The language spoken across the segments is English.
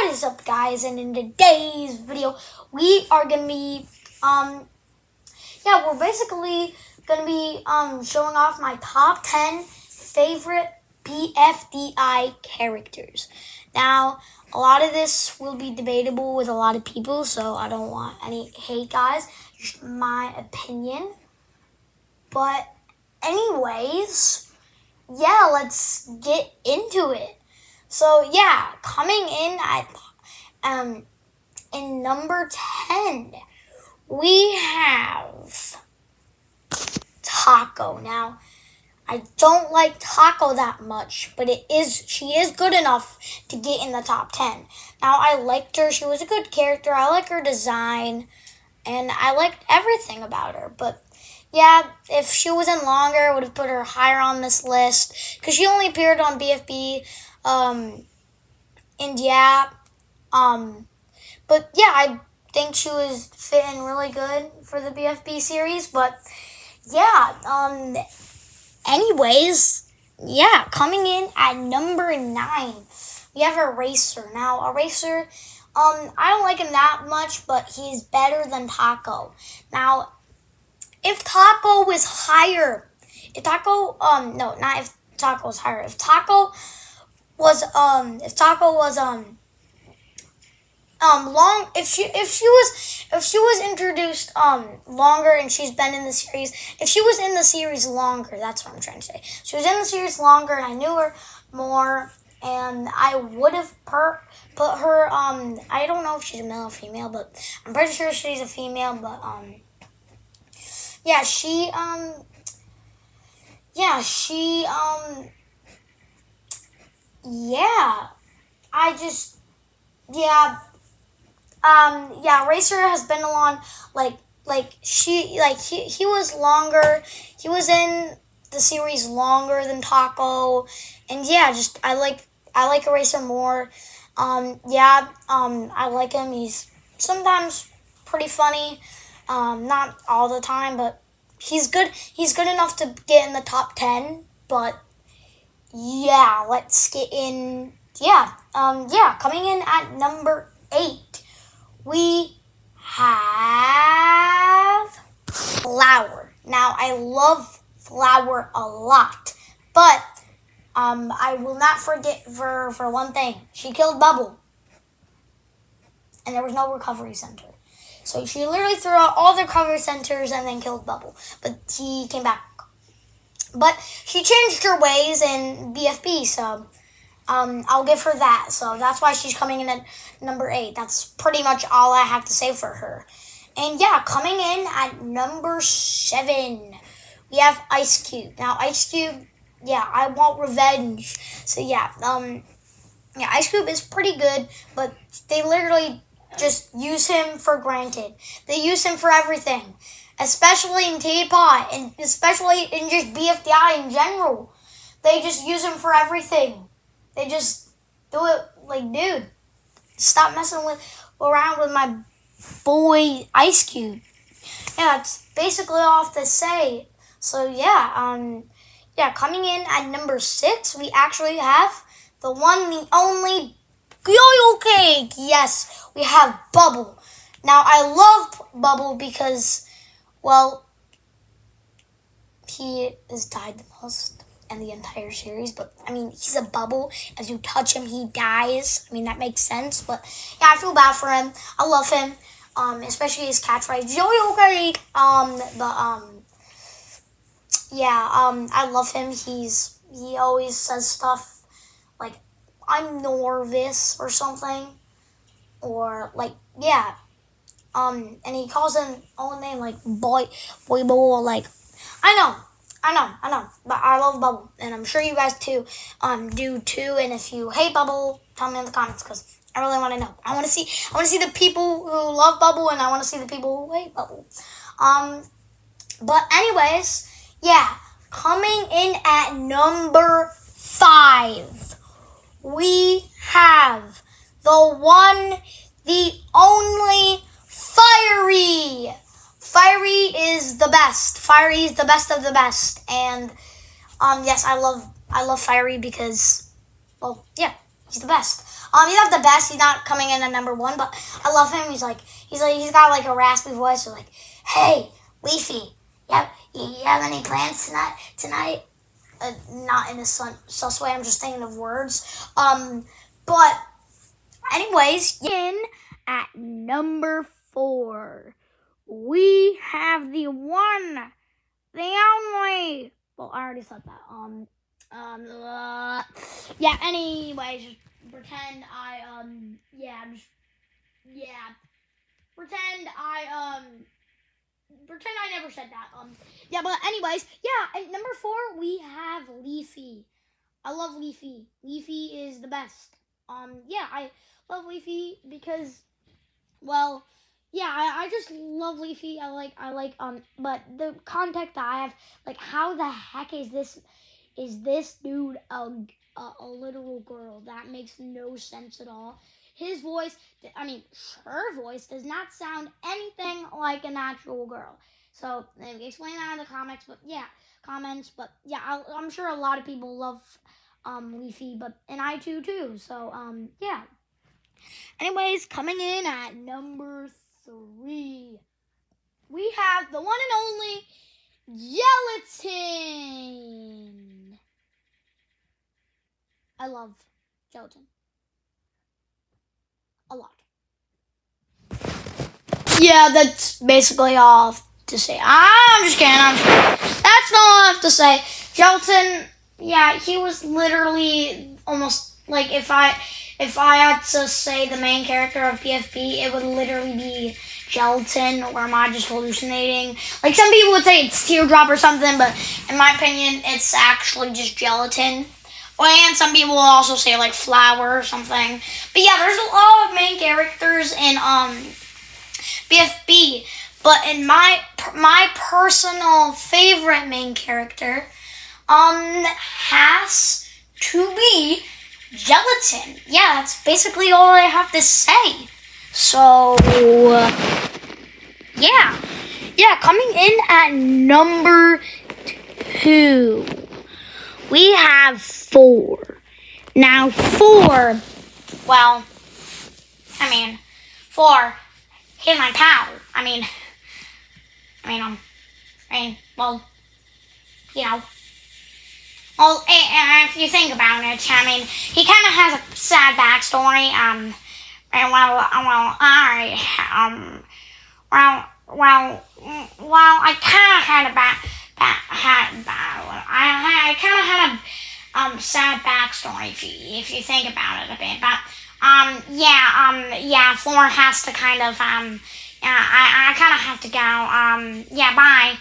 What is up, guys? And in today's video, we are gonna be, um, yeah, we're basically gonna be, um, showing off my top 10 favorite BFDI characters. Now, a lot of this will be debatable with a lot of people, so I don't want any hate, guys. Just my opinion. But, anyways, yeah, let's get into it. So yeah, coming in at um in number 10, we have Taco. Now, I don't like Taco that much, but it is she is good enough to get in the top 10. Now, I liked her. She was a good character. I like her design and I liked everything about her, but yeah, if she was in longer, I would have put her higher on this list because she only appeared on BFB um, and yeah, um, but yeah, I think she was fitting really good for the BFB series. But yeah, um, anyways, yeah, coming in at number nine, we have Eraser. Now, Eraser, um, I don't like him that much, but he's better than Taco. Now, if Taco was higher, if Taco, um, no, not if Taco was higher, if Taco was um if Taco was um um long if she if she was if she was introduced um longer and she's been in the series if she was in the series longer that's what I'm trying to say. She was in the series longer and I knew her more and I would have per put her um I don't know if she's a male or female but I'm pretty sure she's a female but um yeah she um yeah she um yeah, I just, yeah, um, yeah, Racer has been along, like, like, she, like, he, he was longer, he was in the series longer than Taco, and yeah, just, I like, I like Eraser more, um, yeah, um, I like him, he's sometimes pretty funny, um, not all the time, but he's good, he's good enough to get in the top 10, but yeah, let's get in. Yeah, um, yeah, coming in at number eight, we have Flower. Now, I love Flower a lot, but um, I will not forget for, for one thing. She killed Bubble, and there was no recovery center. So she literally threw out all the recovery centers and then killed Bubble, but he came back but she changed her ways in BFB, so um, I'll give her that. So that's why she's coming in at number eight. That's pretty much all I have to say for her. And yeah, coming in at number seven, we have Ice Cube. Now, Ice Cube, yeah, I want revenge. So yeah, um, yeah, Ice Cube is pretty good, but they literally just use him for granted. They use him for everything especially in TPOT and especially in just BFDI in general. They just use them for everything. They just do it like, dude, stop messing with around with my boy Ice Cube. Yeah, that's basically all I have to say. So yeah, um, yeah, coming in at number six, we actually have the one, the only Yoylecake. Yes, we have Bubble. Now I love Bubble because well, he has died the most in the entire series, but I mean, he's a bubble. As you touch him, he dies. I mean, that makes sense, but yeah, I feel bad for him. I love him, um, especially his catchphrase, yo great. Um, but um, yeah, um, I love him. He's he always says stuff like I'm nervous or something, or like yeah, um, and he calls him own name like boy, boy, boy, like I know, I know, I know, but I love Bubble, and I'm sure you guys too, um, do too. And if you hate Bubble, tell me in the comments because I really want to know. I want to see, I want to see the people who love Bubble, and I want to see the people who hate Bubble. Um, but anyways, yeah, coming in at number five, we have the one, the only Firey! Firey is the best. Firey is the best of the best. And um yes, I love I love Firey because well, yeah, He's the best. Um, he's not the best. He's not coming in at number one, but I love him. He's like, he's like, he's got like a raspy voice. So like, hey, Leafy, you you have any plans tonight? Tonight? Uh, not in a sun, sus way. I'm just thinking of words. Um, but anyways, in at number four, we have the one, the only. Well, I already said that. Um, um, uh, yeah. Anyways, just pretend I um, yeah, just yeah, pretend I um pretend I never said that. Um, yeah, but anyways, yeah. At number four, we have Leafy. I love Leafy. Leafy is the best. Um, yeah, I love Leafy because, well, yeah, I, I just love Leafy. I like, I like, um, but the contact that I have, like, how the heck is this, is this dude a, a, a literal girl? That makes no sense at all his voice, I mean, her voice does not sound anything like a natural girl. So explain that in the comments, but yeah, comments. But yeah, i am sure a lot of people love um, Leafy, but and I too too. So um, yeah. Anyways, coming in at number three, we have the one and only gelatin. I love gelatin a lot. Yeah, that's basically all to say. I'm just kidding. I'm just kidding. That's not all I have to say. Gelatin, yeah, he was literally almost like if I if I had to say the main character of BFB, it would literally be gelatin, or am I just hallucinating? Like some people would say it's teardrop or something, but in my opinion, it's actually just gelatin. And some people will also say like flower or something. But yeah, there's a lot of main characters in um BFB. But in my my personal favorite main character um has to be gelatin. Yeah, that's basically all I have to say. So yeah. Yeah, coming in at number two we have four. Now, four, well, I mean, four, he's my pal. I mean, I mean, um, I mean, well, you know, well, if you think about it, I mean, he kind of has a sad backstory. Um, and well, well, I, um, well, well, well, I kind of had a back had I, I kind of had a um, sad backstory if you, if you think about it a bit. But um, yeah, um, yeah, Four has to kind of um, yeah, I, I kind of have to go. Um, yeah, bye.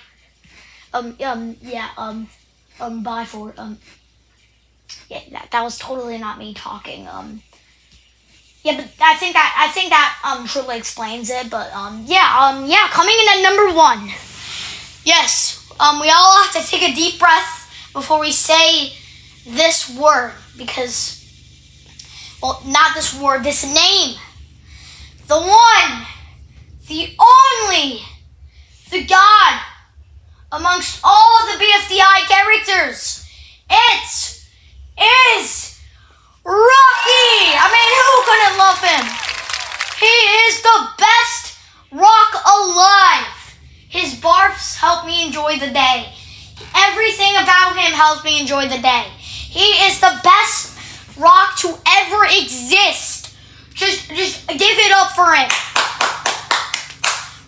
Um, um, yeah, um, um, bye for um. Yeah, that, that was totally not me talking. Um. Yeah, but I think that I think that um truly explains it. But um, yeah, um, yeah, coming in at number one. Yes, um, we all have to take a deep breath before we say this word because, well, not this word, this name. The one, the only, the God amongst all the BFDI characters. It is Rocky. I mean, who couldn't love him? He is the best rock alive. His barfs help me enjoy the day. Everything about him helps me enjoy the day. He is the best rock to ever exist. Just, just give it up for him.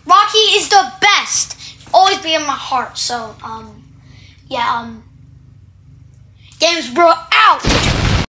Rocky is the best. Always be in my heart. So, um, yeah, um, Gamez Bruh out.